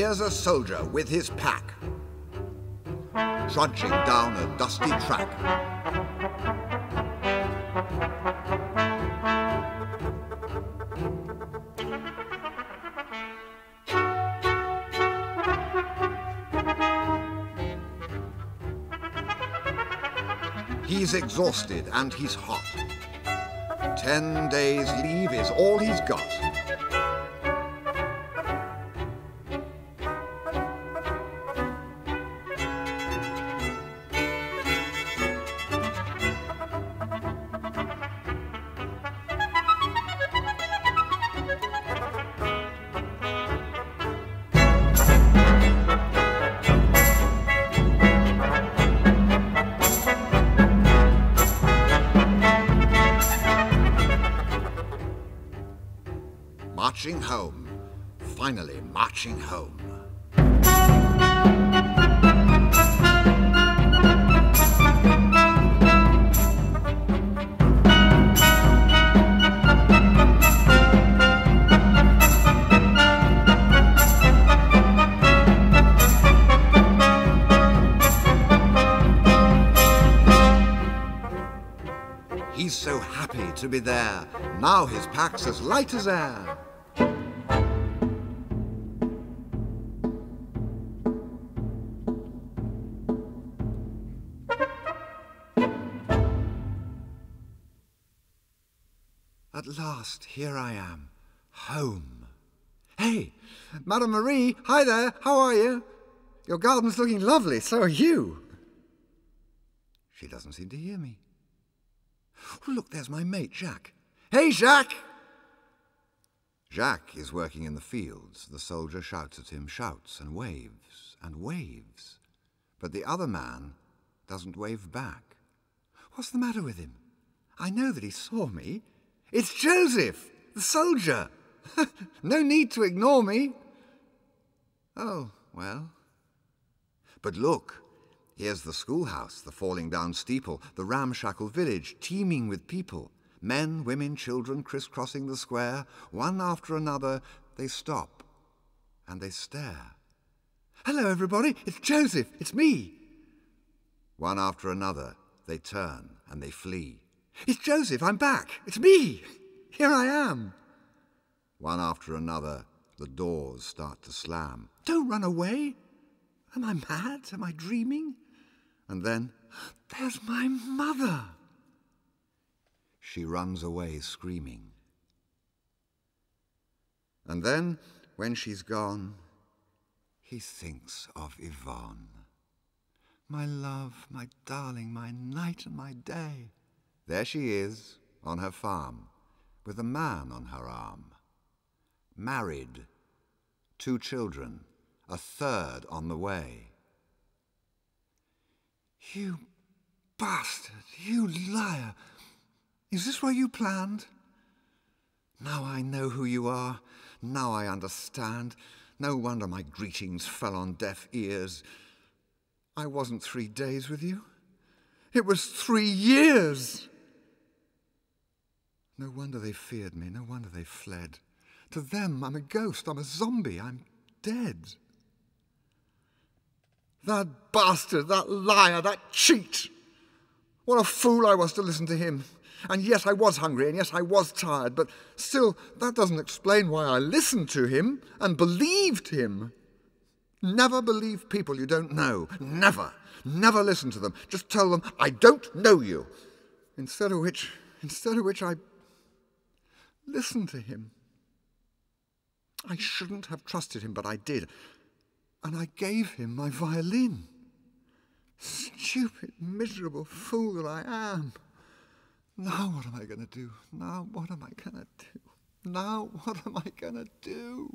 Here's a soldier with his pack, trudging down a dusty track. He's exhausted and he's hot. Ten days' leave is all he's got. Marching home. Finally marching home. He's so happy to be there. Now his pack's as light as air. At last, here I am, home. Hey, Madame Marie, hi there, how are you? Your garden's looking lovely, so are you. She doesn't seem to hear me. Oh, look, there's my mate, Jacques. Hey, Jacques! Jacques is working in the fields. The soldier shouts at him, shouts and waves and waves. But the other man doesn't wave back. What's the matter with him? I know that he saw me. It's Joseph, the soldier. no need to ignore me. Oh, well. But look, here's the schoolhouse, the falling down steeple, the ramshackle village, teeming with people. Men, women, children crisscrossing the square. One after another, they stop and they stare. Hello, everybody. It's Joseph. It's me. One after another, they turn and they flee. It's Joseph. I'm back. It's me. Here I am. One after another, the doors start to slam. Don't run away. Am I mad? Am I dreaming? And then, there's my mother. She runs away screaming. And then, when she's gone, he thinks of Yvonne. My love, my darling, my night and my day. There she is, on her farm, with a man on her arm. Married, two children, a third on the way. You bastard, you liar! Is this what you planned? Now I know who you are. Now I understand. No wonder my greetings fell on deaf ears. I wasn't three days with you. It was three years. No wonder they feared me. No wonder they fled. To them, I'm a ghost. I'm a zombie. I'm dead. That bastard, that liar, that cheat. What a fool I was to listen to him. And yes, I was hungry, and yes, I was tired, but still, that doesn't explain why I listened to him and believed him. Never believe people you don't know. Never. Never listen to them. Just tell them, I don't know you. Instead of which, instead of which I listened to him. I shouldn't have trusted him, but I did. And I gave him my violin. Stupid, miserable fool that I am. Now what am I going to do? Now what am I going to do? Now what am I going to do?